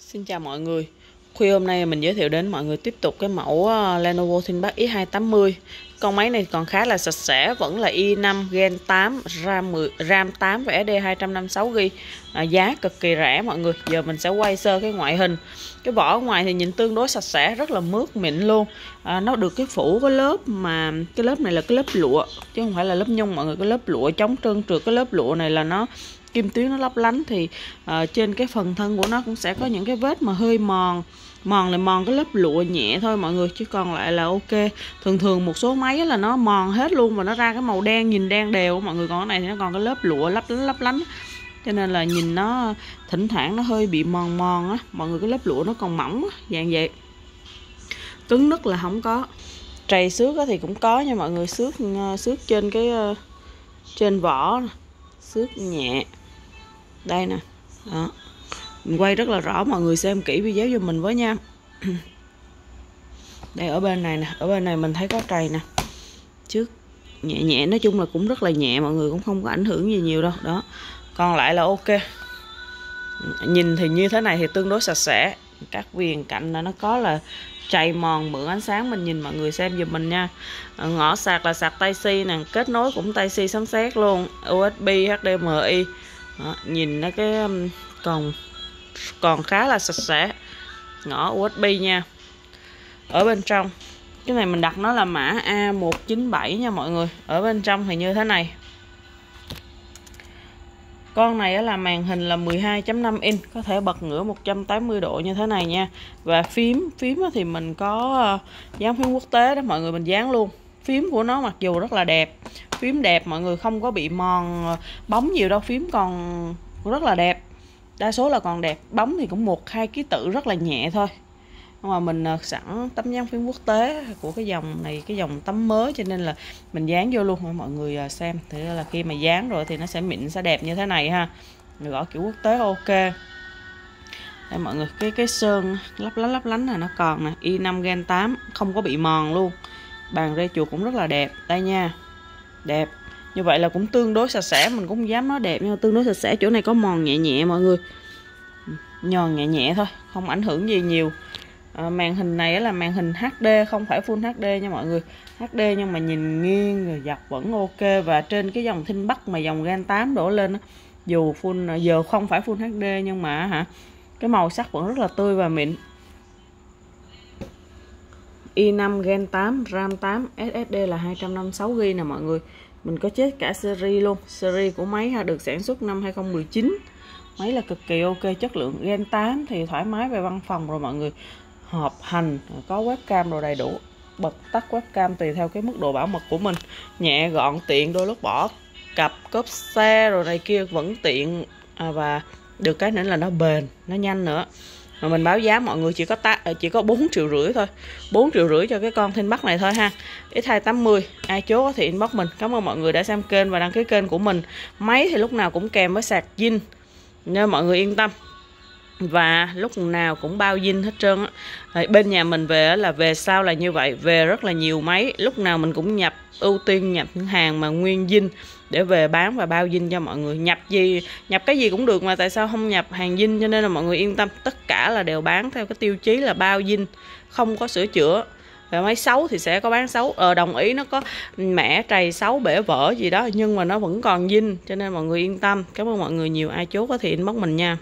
Xin chào mọi người. Khuya hôm nay mình giới thiệu đến mọi người tiếp tục cái mẫu ờ, Lenovo ThinkPad X280 Con máy này còn khá là sạch sẽ Vẫn là i5 Gen 8 RAM, 10, RAM 8 và SD 256GB à, Giá cực kỳ rẻ mọi người. Giờ mình sẽ quay sơ cái ngoại hình. Cái vỏ ngoài thì nhìn tương đối sạch sẽ Rất là mướt mịn luôn. À, Nó được cái phủ cái lớp mà Cái lớp này là cái lớp lụa Chứ không phải là lớp nhung mọi người. Cái lớp lụa chống trơn trượt Cái lớp lụa này là nó kim tuyến nó lấp lánh thì uh, trên cái phần thân của nó cũng sẽ có những cái vết mà hơi mòn. Mòn là mòn cái lớp lụa nhẹ thôi mọi người chứ còn lại là ok. Thường thường một số máy là nó mòn hết luôn và nó ra cái màu đen nhìn đen đều mọi người. Còn cái này thì nó còn cái lớp lụa lấp lánh lấp lánh cho nên là nhìn nó thỉnh thoảng nó hơi bị mòn mòn á. Mọi người cái lớp lụa nó còn mỏng á, dạng vậy. Cứng nứt là không có. Trầy xước thì cũng có nha mọi người. Xước ờ, xước trên cái ờ, trên vỏ xước nhẹ đây nè. Đó. Mình quay rất là rõ, mọi người xem kỹ video cho mình với nha. Đây, ở bên này nè. Ở bên này mình thấy có trầy nè. Trước, nhẹ nhẹ, nói chung là cũng rất là nhẹ, mọi người cũng không có ảnh hưởng gì nhiều đâu. Đó. Còn lại là ok. Nhìn thì như thế này thì tương đối sạch sẽ. Các viền cạnh là nó có là chày mòn mượn ánh sáng, mình nhìn mọi người xem giùm mình nha. Ờ, ngõ sạc là sạc tay si nè. Kết nối cũng tay si sấm sét luôn. USB HDMI đó, nhìn nó cái um, còn còn khá là sạch sẽ. Ngõ USB nha. Ở bên trong. Cái này mình đặt nó là mã A197 nha mọi người. Ở bên trong thì như thế này. Con này là màn hình là 12.5 inch có thể bật ngửa 180 độ như thế này nha. Và phím phím thì mình có ờ, dán phím quốc tế đó mọi người mình dán luôn phím của nó mặc dù rất là đẹp. Phím đẹp, mọi người không có bị mòn ờ, bóng nhiều đâu. Phím còn rất là đẹp. Đa số là còn đẹp. Bóng thì cũng một, hai ký tự rất là nhẹ thôi. Nhưng mà mình ờ, sẵn tấm dán phím quốc tế của cái dòng này, cái dòng tấm mới, cho nên là mình dán vô luôn. Cho mọi người ờ, xem thì là khi mà dán rồi thì nó sẽ mịn, sẽ đẹp như thế này ha. Mình gõ kiểu quốc tế, ok. Đây, mọi người, cái cái sơn lấp lánh lấp lánh này nó còn nè. I5 Gen 8 không có bị mòn luôn bàn rê chuột cũng rất là đẹp đây nha. Đẹp. Như vậy là cũng tương đối sạch sẽ mình cũng không dám nói đẹp nhưng mà tương đối sạch sẽ chỗ này có mòn nhẹ nhẹ mọi người. Nhòn nhẹ nhẹ thôi không ảnh hưởng gì nhiều. À, màn hình này là màn hình HD không phải Full HD nha mọi người. HD nhưng mà nhìn nghiêng rồi dọc vẫn ok và trên cái dòng thinh bắc mà dòng Gen 8 đổ lên dù full à, giờ không phải Full HD nhưng mà hả cái màu sắc vẫn rất là tươi và mịn i5 Gen 8 RAM 8 SSD là 256GB nè mọi người. Mình có chết cả series luôn. Series của máy được sản xuất năm 2019 máy là cực kỳ ok chất lượng Gen 8 thì thoải mái về văn phòng rồi mọi người. Họp hành có webcam rồi đầy đủ. Bật tắt webcam tùy theo cái mức độ bảo mật của mình. Nhẹ gọn tiện đôi lúc bỏ cặp cốp xe rồi này kia vẫn tiện. À, và được cái nữa là nó bền nó nhanh nữa mà mình báo giá mọi người chỉ có ta, ờ, chỉ có 4 triệu rưỡi thôi. 4 triệu rưỡi cho cái con thiên bắc này thôi ha. X280 ai chốt thì inbox mình. Cảm ơn mọi người đã xem kênh và đăng ký kênh của mình. Máy thì lúc nào cũng kèm với sạc zin nên mọi người yên tâm và lúc nào cũng bao dinh hết trơn á. Bên nhà mình về là về sau là như vậy, về rất là nhiều máy. Lúc nào mình cũng nhập, ưu tiên nhập những hàng mà nguyên dinh để về bán và bao dinh cho mọi người. Nhập gì, nhập cái gì cũng được mà tại sao không nhập hàng dinh cho nên là mọi người yên tâm, tất cả là đều bán theo cái tiêu chí là bao dinh không có sửa chữa. Và máy xấu thì sẽ có bán xấu. Ờ đồng ý, nó có mẻ, trầy xấu, bể vỡ gì đó, nhưng mà nó vẫn còn dinh cho nên mọi người yên tâm. Cảm ơn mọi người nhiều. Ai chốt có thì inbox mình nha.